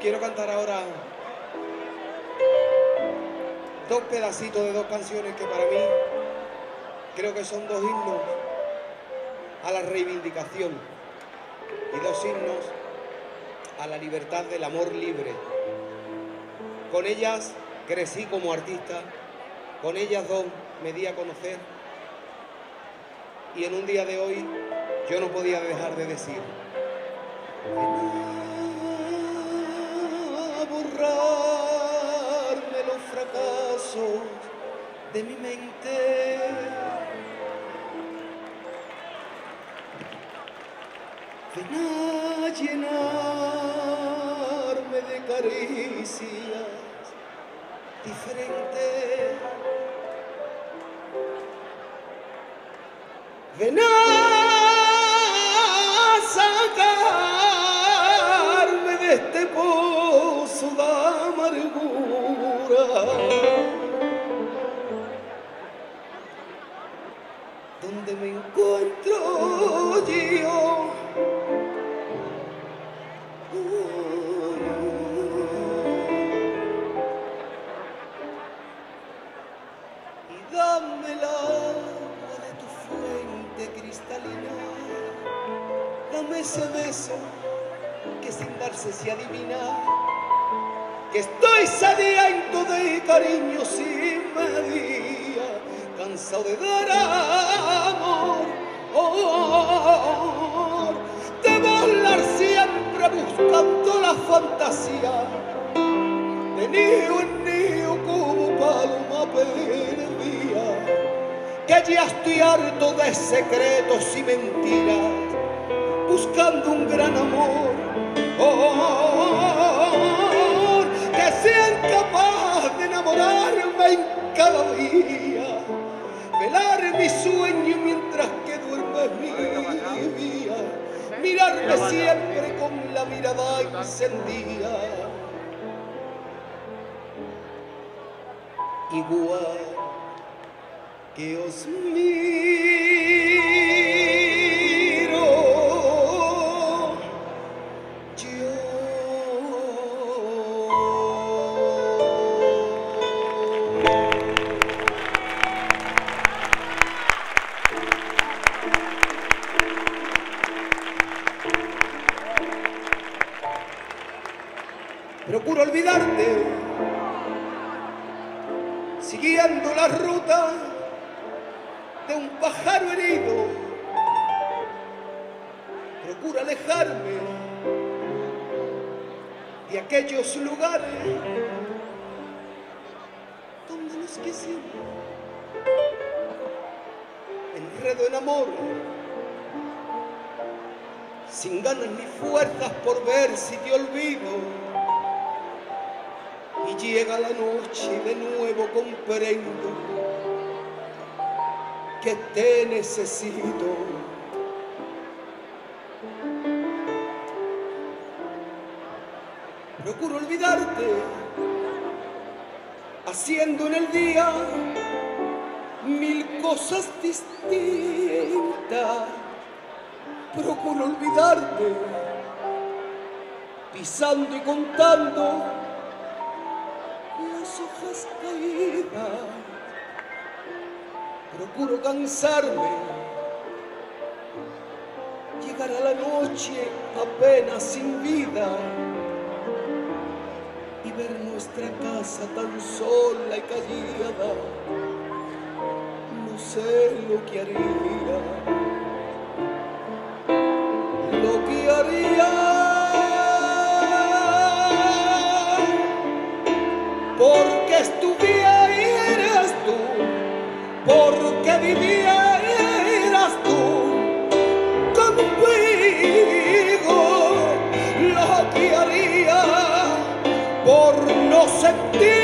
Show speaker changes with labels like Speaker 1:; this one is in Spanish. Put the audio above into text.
Speaker 1: quiero cantar ahora dos pedacitos de dos canciones que para mí creo que son dos himnos a la reivindicación y dos himnos a la libertad del amor libre. Con ellas crecí como artista, con ellas dos me di a conocer y en un día de hoy yo no podía dejar de decir Ven a llenarme de caricias diferentes. Ven a sacarme de este pozo de amargura. Donde me encuentro dame el agua de tu fuente cristalina. Dame ese beso que sin darse se adivina. Que estoy sediento de cariño sin medida, cansado de dar amor, oh, de volar siempre buscando la fantasía, de en que ya estoy harto de secretos y mentiras, buscando un gran amor, oh, que sea capaz de enamorarme en cada día, velar mi sueño mientras que duerme mi vida, mirarme siempre con la mirada encendida. Igual que miro. Procuro olvidarte, siguiendo la ruta de un pájaro herido. Procuro alejarme de aquellos lugares donde nos quisimos. Enredo en amor, sin ganas ni fuerzas por ver si te olvido. Y llega la noche de nuevo comprendo que te necesito. Procuro olvidarte, haciendo en el día mil cosas distintas. Procuro olvidarte, pisando y contando las hojas caídas. Procuro cansarme, llegar a la noche apenas sin vida y ver nuestra casa tan sola y callada. No sé lo que haría, lo que haría. सकती